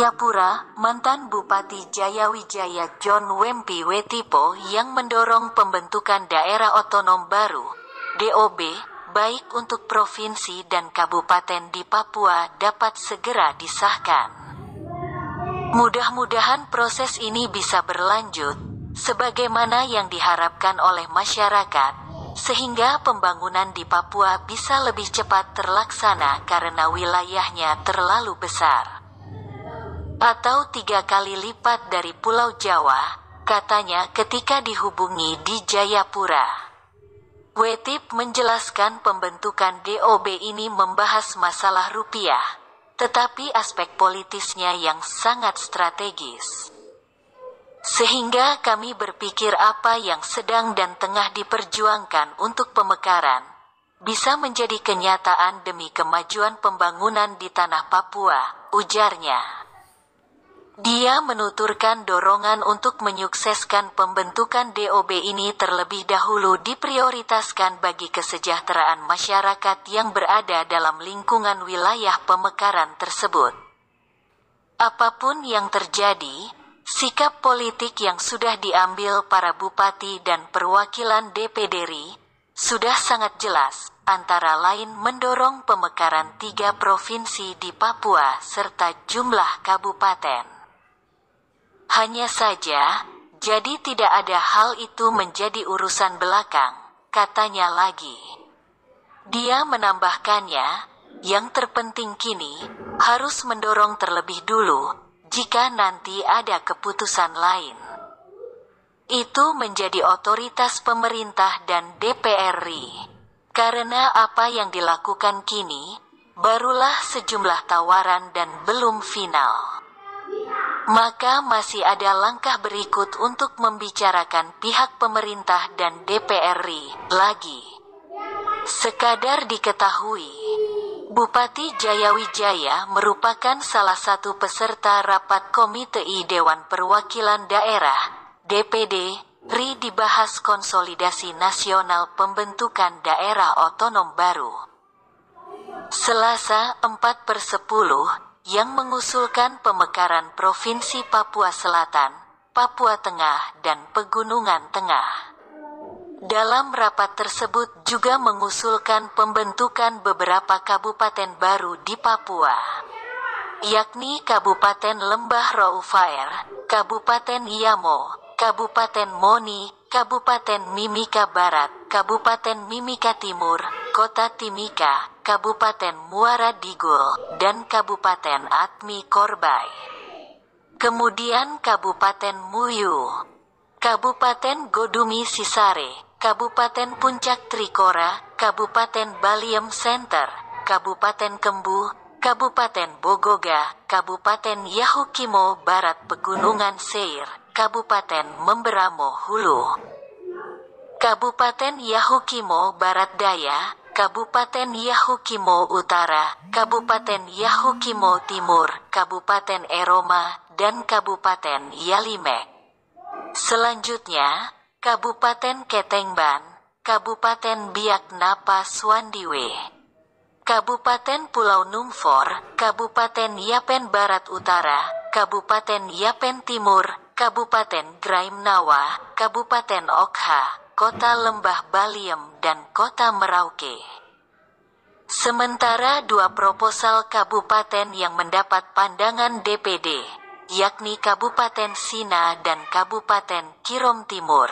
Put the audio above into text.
Yapura, mantan Bupati Jayawijaya John Wempi Wetipo yang mendorong pembentukan daerah otonom baru, DOB, baik untuk provinsi dan kabupaten di Papua dapat segera disahkan. Mudah-mudahan proses ini bisa berlanjut, sebagaimana yang diharapkan oleh masyarakat, sehingga pembangunan di Papua bisa lebih cepat terlaksana karena wilayahnya terlalu besar atau tiga kali lipat dari Pulau Jawa, katanya ketika dihubungi di Jayapura. Wetip menjelaskan pembentukan DOB ini membahas masalah rupiah, tetapi aspek politisnya yang sangat strategis. Sehingga kami berpikir apa yang sedang dan tengah diperjuangkan untuk pemekaran, bisa menjadi kenyataan demi kemajuan pembangunan di tanah Papua, ujarnya. Dia menuturkan dorongan untuk menyukseskan pembentukan DOB ini terlebih dahulu diprioritaskan bagi kesejahteraan masyarakat yang berada dalam lingkungan wilayah pemekaran tersebut. Apa pun yang terjadi, sikap politik yang sudah diambil para bupati dan perwakilan DPD RI sudah sangat jelas, antara lain mendorong pemekaran tiga provinsi di Papua serta jumlah kabupaten. Hanya saja, jadi tidak ada hal itu menjadi urusan belakang, katanya lagi. Dia menambahkannya, yang terpenting kini, harus mendorong terlebih dulu, jika nanti ada keputusan lain. Itu menjadi otoritas pemerintah dan DPR RI. Karena apa yang dilakukan kini, barulah sejumlah tawaran dan belum final maka masih ada langkah berikut untuk membicarakan pihak pemerintah dan DPR RI lagi. Sekadar diketahui, Bupati Jayawijaya merupakan salah satu peserta rapat Komite I Dewan Perwakilan Daerah, DPD, RI dibahas konsolidasi nasional pembentukan daerah otonom baru. Selasa 4 per 10, yang mengusulkan pemekaran Provinsi Papua Selatan, Papua Tengah, dan Pegunungan Tengah. Dalam rapat tersebut juga mengusulkan pembentukan beberapa kabupaten baru di Papua, yakni Kabupaten Lembah Roufaer, Kabupaten Yamo, Kabupaten Moni, Kabupaten Mimika Barat, Kabupaten Mimika Timur, Kota Timika, Kabupaten Muara Digul, dan Kabupaten Atmi Korbai. Kemudian Kabupaten Muyu, Kabupaten Godumi Sisare, Kabupaten Puncak Trikora, Kabupaten Baliem Center, Kabupaten Kembu, Kabupaten Bogoga, Kabupaten Yahukimo Barat Pegunungan Seir, Kabupaten Memberamo Hulu. Kabupaten Yahukimo Barat Daya, Kabupaten Yahukimo Utara, Kabupaten Yahukimo Timur, Kabupaten Eroma, dan Kabupaten Yalimek. Selanjutnya, Kabupaten Ketengban, Kabupaten Biak Napa Swandiwe, Kabupaten Pulau Numfor, Kabupaten Yapen Barat Utara, Kabupaten Yapen Timur, Kabupaten Graim Nawa, Kabupaten Okha, Kota Lembah Baliem, dan Kota Merauke. Sementara dua proposal kabupaten yang mendapat pandangan DPD, yakni Kabupaten Sina dan Kabupaten Kirom Timur,